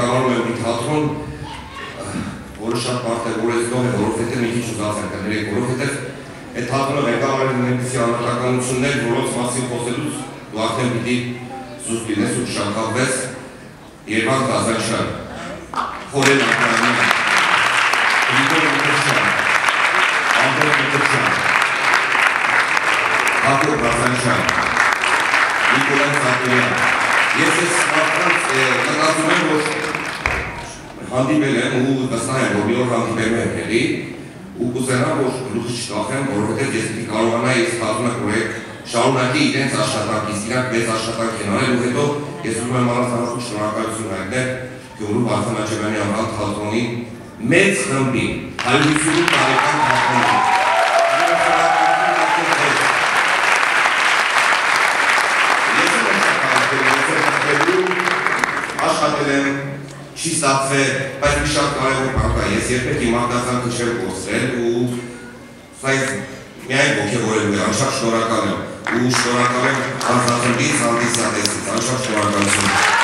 գալու եմ մի թատրոն, որը շատ պարտավորեցնող է, որովհետև մի քիչ ուզած եմ կներեք, որովհետև այդ թատրոնը ղեկավարել են այնպիսի անհատականություններ, որոնց մասին խոսելուց դու արդեն պիտի զուսպ լինես ու շակավես Երվան Կազանշյան, Խորեն Ակրանյան, Գրիգոր Մկրշյան, Անդրե Մկրշյան, Հակոբ Կազանշյան, Նիկոլայ Սակոյան, ես ես մարդկանց կտածում եմ, որ հանդիպել եմ ու վստահ եմ, որ մի օր հանդիպեմ եմ էլի ու կուզենամ, որ գլուխը չկախեմ, որովհետև ես պիտի կարողանայի այս թատրոնը պրոյեկտ շարունակի իրենց աշխատանքից, իրանք մեծ աշխատանք են արել ու հետո ես ուզում եմ առանձնահատուկ շնորհակալություն հայտնել Գյումրու Վարդան Աճեմյանի անհատ թատրոնի մեծ խմբի 150 տարեկան թատրոնի աշխատել եմ չի ստացվել, բայց մի շատ կարևոր բան կա, ես երբեք իմ արտասանքը չեմ կորցրել ու սա ինձ միայն ոգևորելու է, անշակ շնորհակալ եմ ու շնորհակալ եմ Հանրախմբից, հանդիսատեսից, անշակ շնորհակալություն։